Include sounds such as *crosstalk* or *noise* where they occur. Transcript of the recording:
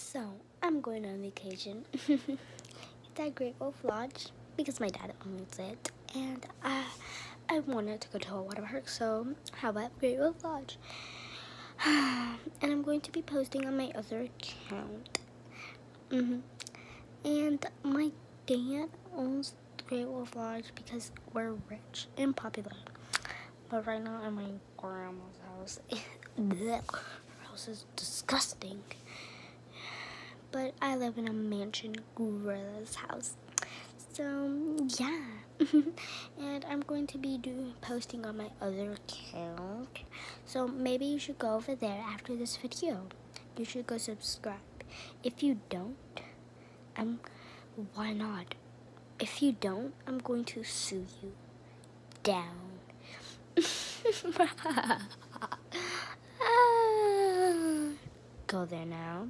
So, I'm going on vacation. *laughs* it's at Great Wolf Lodge because my dad owns it. And uh, I wanted to go to a water park, so how about Great Wolf Lodge? *sighs* and I'm going to be posting on my other account. Mm -hmm. And my dad owns Great Wolf Lodge because we're rich and popular. But right now I'm at my grandma's house. *laughs* Her house is disgusting but I live in a mansion gorilla's house. So yeah, *laughs* and I'm going to be doing posting on my other account. So maybe you should go over there after this video. You should go subscribe. If you don't, I'm why not? If you don't, I'm going to sue you down. *laughs* Ah. go there now.